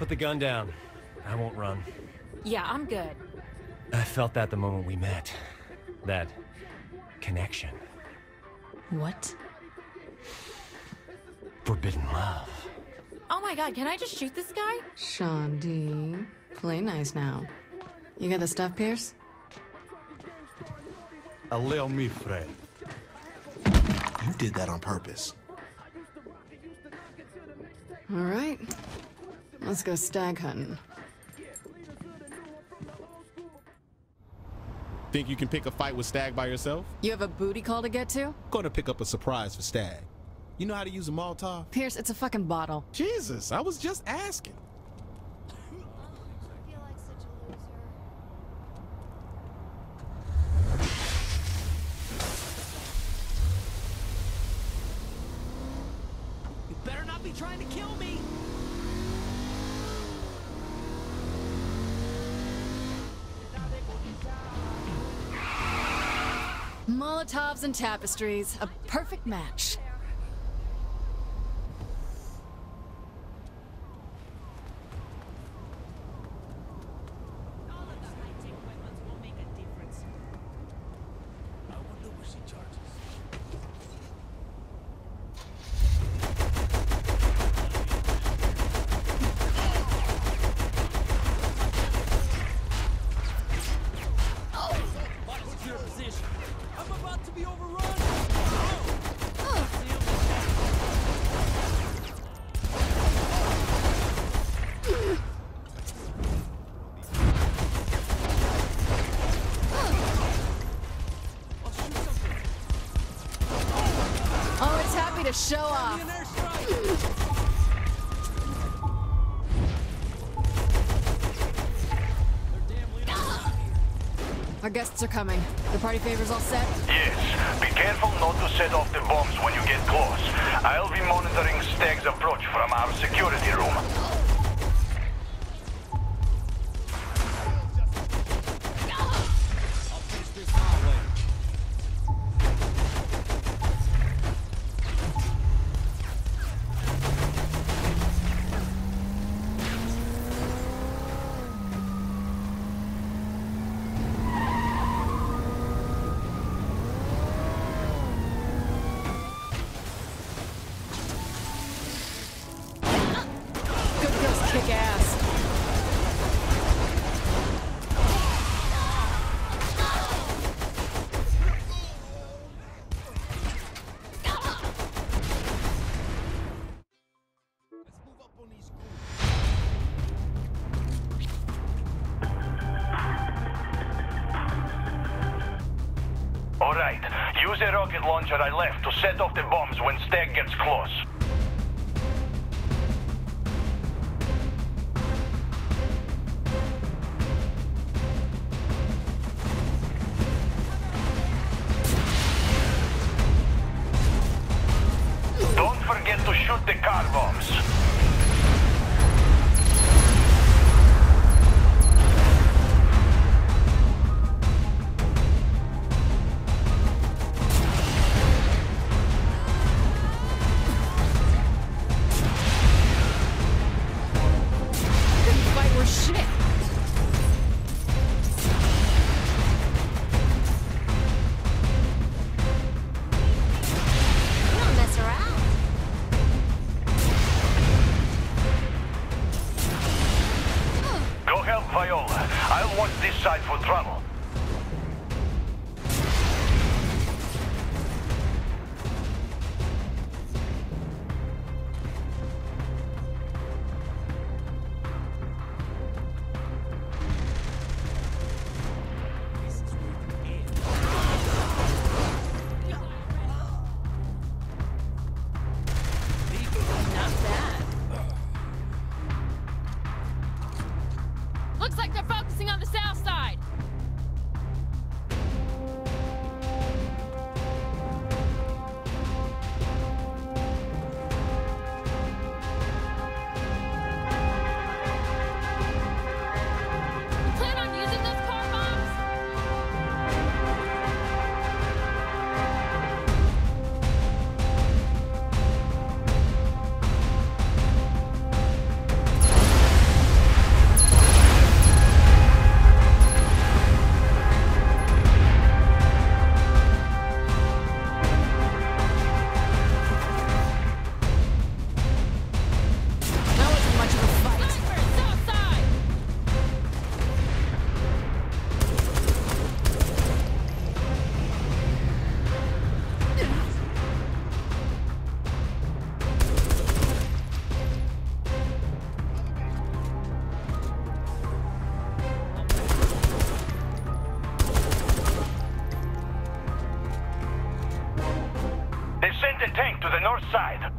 Put the gun down. I won't run. Yeah, I'm good. I felt that the moment we met. That connection. What? Forbidden love. Oh my god, can I just shoot this guy? Shaundi. Play nice now. You got the stuff, Pierce? Allow me, Fred. You did that on purpose. All right. Let's go stag hunting. Think you can pick a fight with Stag by yourself? You have a booty call to get to? Gonna pick up a surprise for Stag. You know how to use a Molotov? Pierce, it's a fucking bottle. Jesus, I was just asking. You better not be trying to kill me! Molotovs and tapestries. A perfect match. Be overrun! Oh, it's happy to show off. Our guests are coming. The party favors all set? Yes. Be careful not to set off the bombs when you get close. I'll be monitoring Stag's approach from our security room. Ass. All right. Use a rocket launcher I left to set off the bombs when Stag gets close. The car bombs. Help Viola. I'll watch this side for trouble. Looks like they're focusing on the south side. Side.